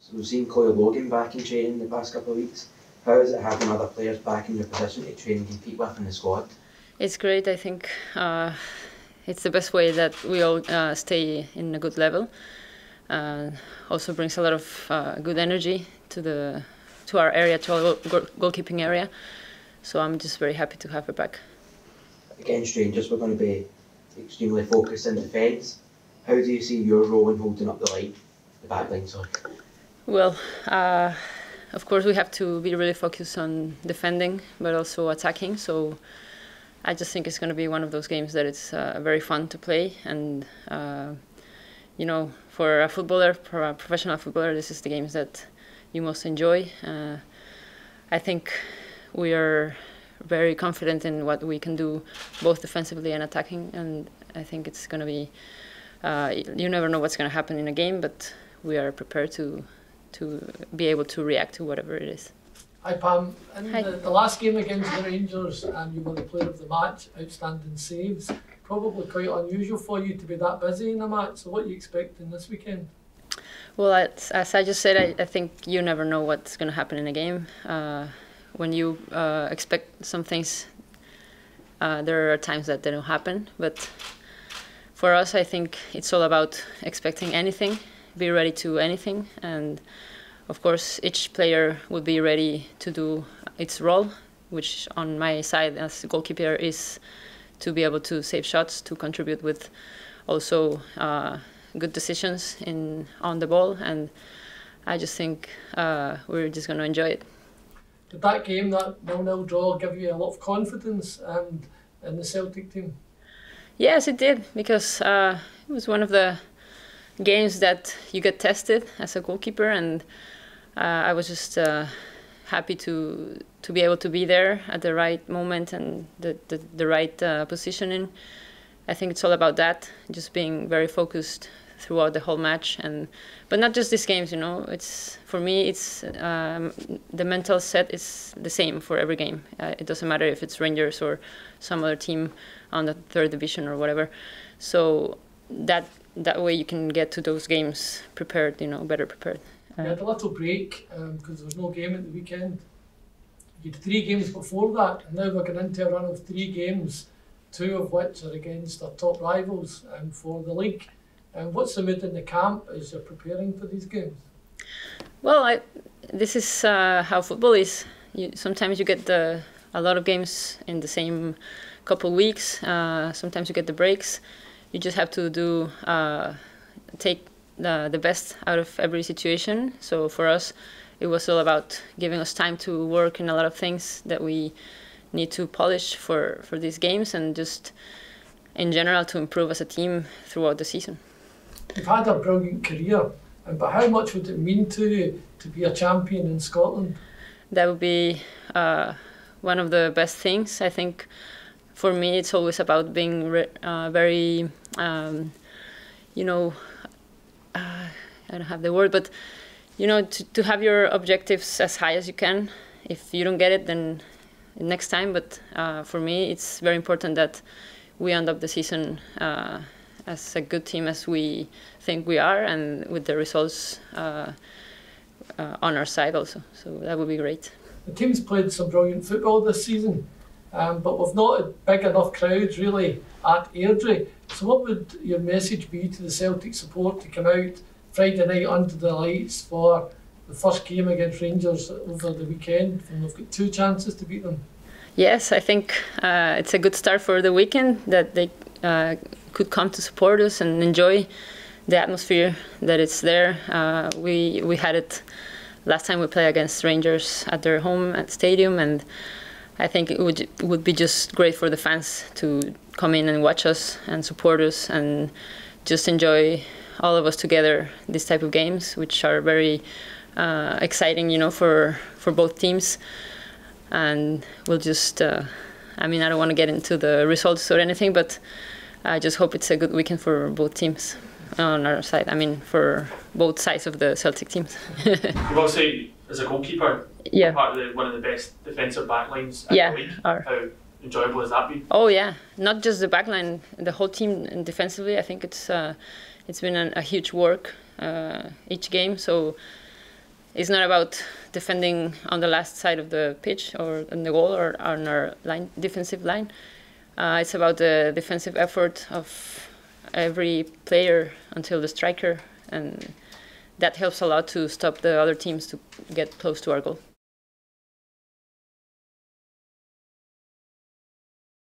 So we've seen Chloe Logan back in training the past couple of weeks. How is it having other players back in your position to train and compete with in the squad? It's great. I think uh, it's the best way that we all uh, stay in a good level. Uh, also brings a lot of uh, good energy to the to our area, to our goal goalkeeping area. So I'm just very happy to have her back. Against Rangers, we're going to be extremely focused in defence. How do you see your role in holding up the line, the back line, sorry? Well, uh, of course we have to be really focused on defending, but also attacking. So I just think it's going to be one of those games that it's uh, very fun to play, and uh, you know, for a footballer, for a professional footballer, this is the games that you most enjoy. Uh, I think we are very confident in what we can do, both defensively and attacking, and I think it's going to be. Uh, you never know what's going to happen in a game, but we are prepared to to be able to react to whatever it is. Hi Pam, in Hi. The, the last game against the Rangers and you were the player of the match, outstanding saves. Probably quite unusual for you to be that busy in a match, so what are you expecting this weekend? Well, as, as I just said, I, I think you never know what's going to happen in a game. Uh, when you uh, expect some things, uh, there are times that they don't happen. But for us, I think it's all about expecting anything, be ready to anything, and of course, each player will be ready to do its role, which on my side as goalkeeper is to be able to save shots, to contribute with also uh, good decisions in on the ball, and I just think uh, we're just going to enjoy it. Did that game, that nil-nil draw, give you a lot of confidence and in the Celtic team? Yes, it did because uh, it was one of the games that you get tested as a goalkeeper, and uh, I was just uh, happy to to be able to be there at the right moment and the the, the right uh, positioning. I think it's all about that, just being very focused throughout the whole match, and but not just these games. You know, it's for me, it's um, the mental set is the same for every game. Uh, it doesn't matter if it's Rangers or some other team on the third division or whatever. So that that way you can get to those games prepared. You know, better prepared. We had a little break because there was no game at the weekend. You had three games before that, and now we're going into a run of three games, two of which are against our top rivals um, for the league. And what's the mood in the camp as you're preparing for these games? Well, I, this is uh, how football is. You, sometimes you get the a lot of games in the same couple weeks. Uh, sometimes you get the breaks. You just have to do uh, take the the best out of every situation. So for us, it was all about giving us time to work in a lot of things that we need to polish for for these games and just in general to improve as a team throughout the season. You've had a brilliant career, but how much would it mean to you to be a champion in Scotland? that would be uh, one of the best things. I think for me, it's always about being uh, very, um, you know, uh, I don't have the word, but you know, to, to have your objectives as high as you can. If you don't get it, then next time. But uh, for me, it's very important that we end up the season uh, as a good team as we think we are, and with the results uh, uh, on our side also. So that would be great. The team's played some brilliant football this season, um, but we've not big enough crowds really at Airdrie. So, what would your message be to the Celtic support to come out Friday night under the lights for the first game against Rangers over the weekend? And we've got two chances to beat them. Yes, I think uh, it's a good start for the weekend that they uh, could come to support us and enjoy the atmosphere that it's there. Uh, we we had it last time we played against Rangers at their home at stadium, and I think it would it would be just great for the fans to come in and watch us and support us and just enjoy all of us together this type of games, which are very uh, exciting, you know, for for both teams. And we'll just, uh, I mean, I don't want to get into the results or anything, but I just hope it's a good weekend for both teams on our side. I mean, for both sides of the Celtic teams. as a goalkeeper, yeah. part of the, one of the best defensive backlines yeah, How enjoyable has that been? Oh yeah, not just the backline, the whole team defensively. I think it's uh, it's been an, a huge work uh, each game. So it's not about defending on the last side of the pitch or on the goal or on our line defensive line. Uh, it's about the defensive effort of every player until the striker and that helps a lot to stop the other teams to get close to our goal.